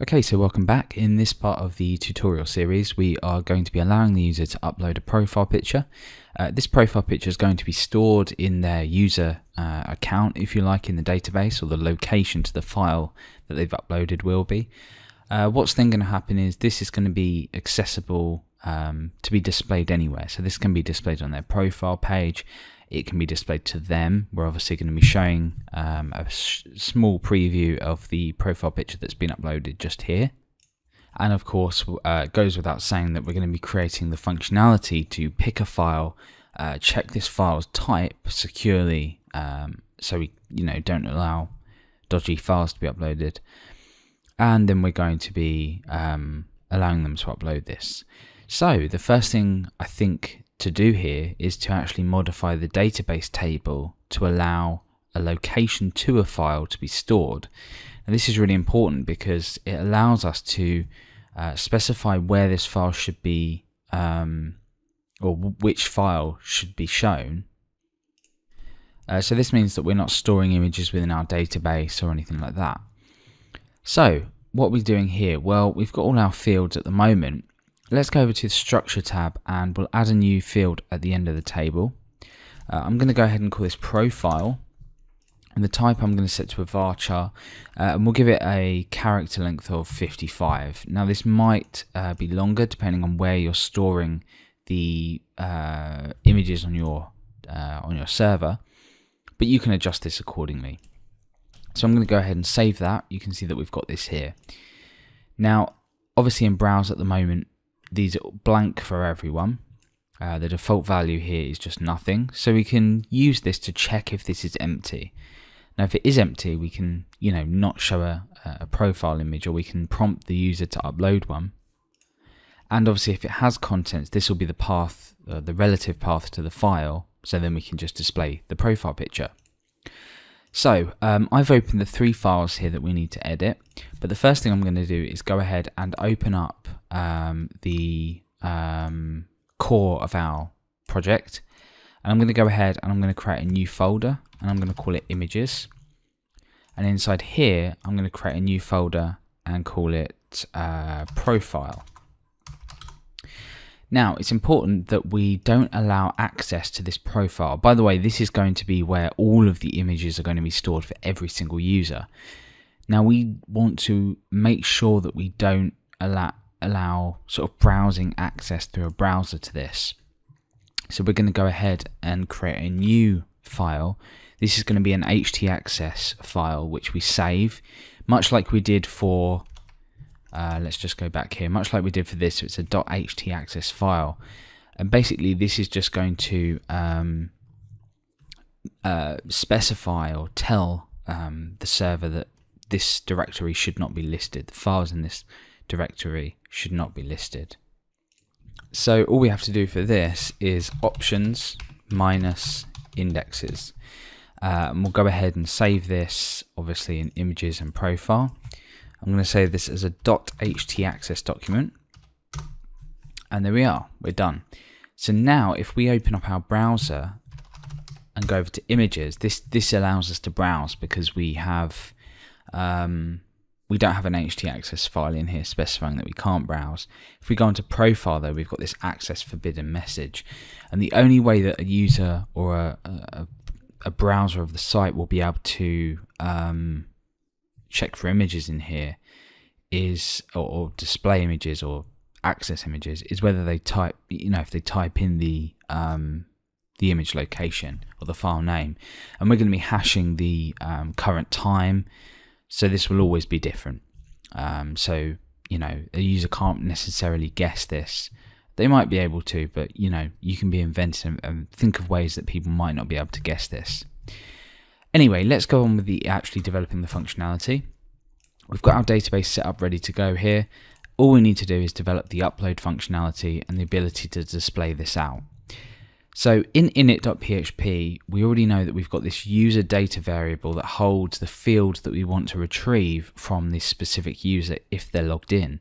Okay, so welcome back. In this part of the tutorial series, we are going to be allowing the user to upload a profile picture. Uh, this profile picture is going to be stored in their user uh, account, if you like, in the database, or the location to the file that they've uploaded will be. Uh, what's then going to happen is this is going to be accessible um, to be displayed anywhere. So this can be displayed on their profile page, it can be displayed to them. We're obviously going to be showing um, a small preview of the profile picture that's been uploaded just here. And of course, uh, goes without saying that we're going to be creating the functionality to pick a file, uh, check this file's type securely, um, so we you know don't allow dodgy files to be uploaded. And then we're going to be um, allowing them to upload this. So the first thing I think to do here is to actually modify the database table to allow a location to a file to be stored. And this is really important because it allows us to uh, specify where this file should be um, or which file should be shown. Uh, so this means that we're not storing images within our database or anything like that. So what we're doing here, well, we've got all our fields at the moment Let's go over to the structure tab and we'll add a new field at the end of the table. Uh, I'm going to go ahead and call this profile and the type I'm going to set to a varchar uh, and we'll give it a character length of 55. Now this might uh, be longer depending on where you're storing the uh, images on your uh, on your server but you can adjust this accordingly. So I'm going to go ahead and save that. You can see that we've got this here. Now obviously in browse at the moment these blank for everyone. Uh, the default value here is just nothing. So we can use this to check if this is empty. Now if it is empty, we can, you know, not show a, a profile image or we can prompt the user to upload one. And obviously if it has contents, this will be the path, uh, the relative path to the file. So then we can just display the profile picture. So um, I've opened the three files here that we need to edit, but the first thing I'm going to do is go ahead and open up um, the um, core of our project. And I'm going to go ahead and I'm going to create a new folder and I'm going to call it images. And inside here, I'm going to create a new folder and call it uh, profile. Now, it's important that we don't allow access to this profile. By the way, this is going to be where all of the images are going to be stored for every single user. Now, we want to make sure that we don't allow, allow sort of browsing access through a browser to this. So we're going to go ahead and create a new file. This is going to be an htaccess file which we save, much like we did for uh, let's just go back here, much like we did for this, it's a .htaccess file. And basically this is just going to um, uh, specify or tell um, the server that this directory should not be listed. The files in this directory should not be listed. So all we have to do for this is options minus indexes. Uh, and we'll go ahead and save this obviously in images and profile. I'm going to save this as a .htaccess document. And there we are, we're done. So now if we open up our browser and go over to images, this, this allows us to browse because we have um, we don't have an htaccess file in here specifying that we can't browse. If we go into profile though, we've got this access forbidden message. And the only way that a user or a, a, a browser of the site will be able to um, check for images in here is or, or, display images or access images is whether they type you know if they type in the um, the image location or the file name. And we're going to be hashing the um, current time so this will always be different. Um, so you know a user can't necessarily guess this. They might be able to but you know you can be inventive and, and think of ways that people might not be able to guess this Anyway, let's go on with the actually developing the functionality. We've got our database set up ready to go here. All we need to do is develop the upload functionality and the ability to display this out. So in init.php, we already know that we've got this user data variable that holds the field that we want to retrieve from this specific user if they're logged in.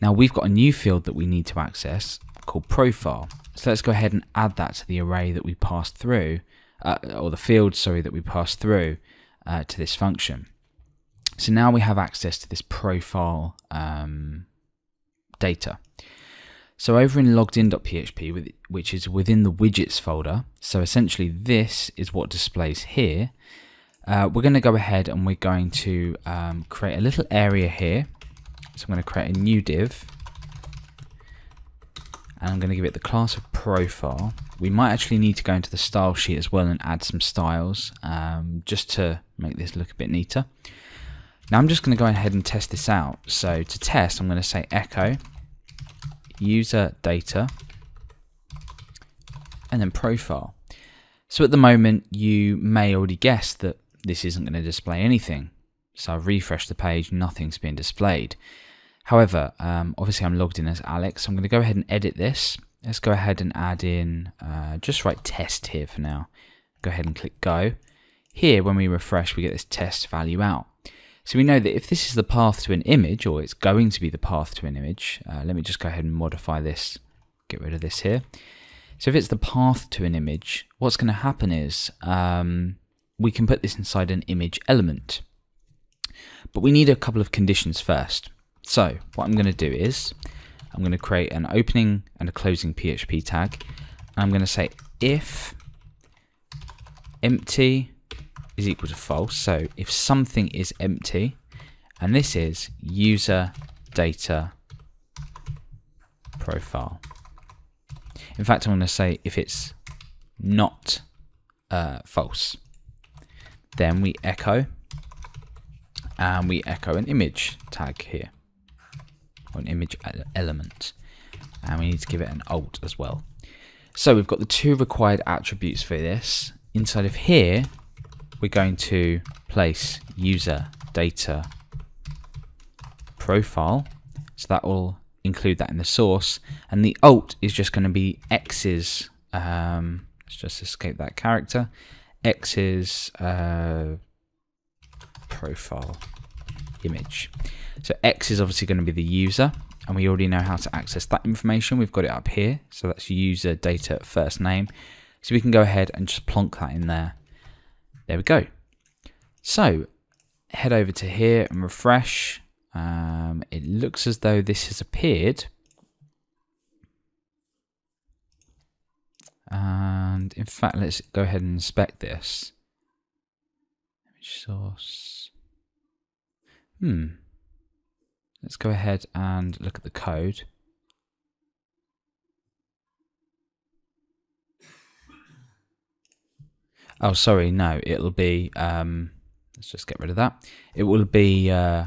Now we've got a new field that we need to access called profile. So let's go ahead and add that to the array that we passed through uh, or the field, sorry, that we pass through uh, to this function. So now we have access to this profile um, data. So over in loggedin.php, which is within the widgets folder, so essentially this is what displays here. Uh, we're going to go ahead and we're going to um, create a little area here. So I'm going to create a new div. And I'm going to give it the class of profile. We might actually need to go into the style sheet as well and add some styles um, just to make this look a bit neater. Now I'm just going to go ahead and test this out. So to test, I'm going to say echo user data and then profile. So at the moment, you may already guess that this isn't going to display anything. So I've refreshed the page, nothing's been displayed. However, um, obviously I'm logged in as Alex. So I'm going to go ahead and edit this. Let's go ahead and add in, uh, just write test here for now. Go ahead and click go. Here, when we refresh, we get this test value out. So we know that if this is the path to an image, or it's going to be the path to an image, uh, let me just go ahead and modify this, get rid of this here. So if it's the path to an image, what's going to happen is um, we can put this inside an image element. But we need a couple of conditions first. So what I'm going to do is I'm going to create an opening and a closing PHP tag. I'm going to say if empty is equal to false. So if something is empty, and this is user data profile. In fact, I'm going to say if it's not uh, false, then we echo and we echo an image tag here or an image element and we need to give it an alt as well. So we've got the two required attributes for this. Inside of here, we're going to place user data profile. So that will include that in the source. And the alt is just going to be X's, um, let's just escape that character, X's uh, profile image. So X is obviously going to be the user and we already know how to access that information. We've got it up here. So that's user data first name. So we can go ahead and just plonk that in there there we go. So head over to here and refresh. Um, it looks as though this has appeared. And in fact, let's go ahead and inspect this. Image source. Hmm. Let's go ahead and look at the code. Oh, sorry, no, it'll be, um, let's just get rid of that. It will be uh,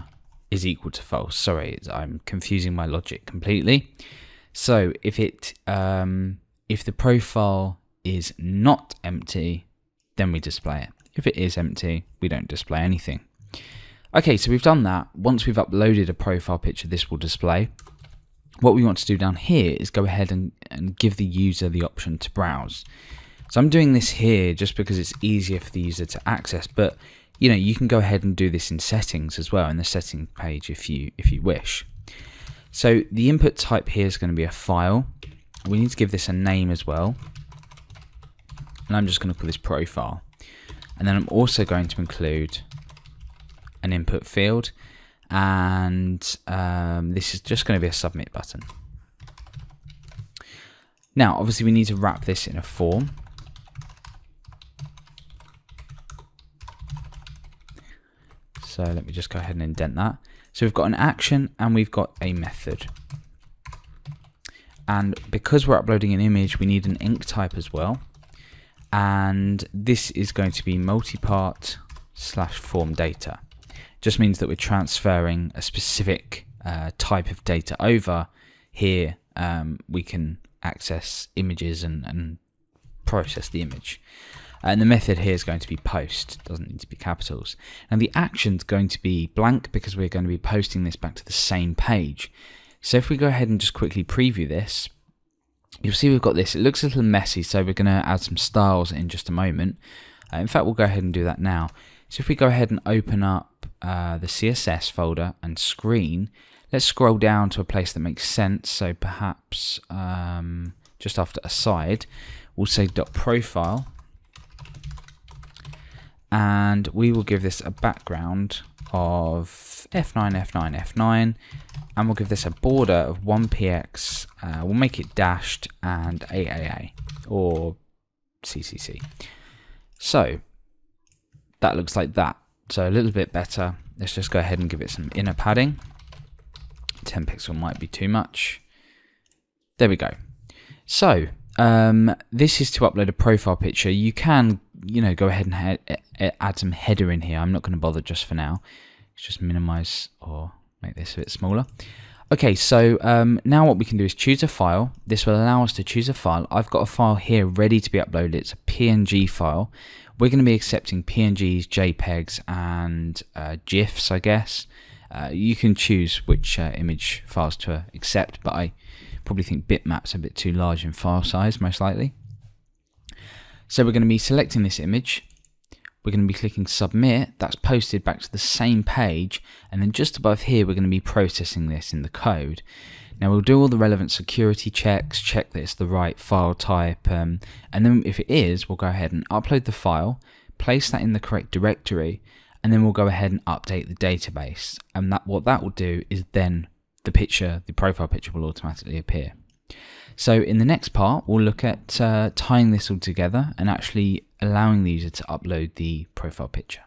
is equal to false. Sorry, I'm confusing my logic completely. So if it, um, if the profile is not empty, then we display it. If it is empty, we don't display anything. Okay, so we've done that. Once we've uploaded a profile picture, this will display. What we want to do down here is go ahead and, and give the user the option to browse. So I'm doing this here just because it's easier for the user to access, but you know, you can go ahead and do this in settings as well in the setting page if you if you wish. So the input type here is going to be a file. We need to give this a name as well. And I'm just going to call this profile. And then I'm also going to include an input field. And um, this is just going to be a submit button. Now, obviously we need to wrap this in a form. So let me just go ahead and indent that. So we've got an action and we've got a method. And because we're uploading an image, we need an enctype as well. And this is going to be multi-part slash form data. Just means that we're transferring a specific uh, type of data over. Here um, we can access images and, and process the image. And the method here is going to be post, doesn't need to be capitals. And the action's going to be blank because we're going to be posting this back to the same page. So if we go ahead and just quickly preview this, you'll see we've got this. It looks a little messy, so we're going to add some styles in just a moment. Uh, in fact, we'll go ahead and do that now. So if we go ahead and open up uh, the CSS folder and screen, let's scroll down to a place that makes sense. So perhaps um, just after aside, we'll say dot profile and we will give this a background of F9, F9, F9, and we'll give this a border of 1px. Uh, we'll make it dashed and AAA or CCC. So that looks like that. So a little bit better. Let's just go ahead and give it some inner padding. 10 pixel might be too much. There we go. So um, this is to upload a profile picture. You can, you know, go ahead and add some header in here. I'm not going to bother just for now. Let's just minimize or make this a bit smaller. Okay, so um, now what we can do is choose a file. This will allow us to choose a file. I've got a file here ready to be uploaded. It's a PNG file. We're going to be accepting PNGs, JPEGs, and uh, GIFs, I guess. Uh, you can choose which uh, image files to accept, but I probably think bitmap's a bit too large in file size, most likely. So we're going to be selecting this image, we're going to be clicking submit, that's posted back to the same page, and then just above here we're going to be processing this in the code. Now we'll do all the relevant security checks, check that it's the right file type, um, and then if it is, we'll go ahead and upload the file, place that in the correct directory, and then we'll go ahead and update the database. And that what that will do is then the picture, the profile picture will automatically appear. So in the next part, we'll look at uh, tying this all together and actually allowing the user to upload the profile picture.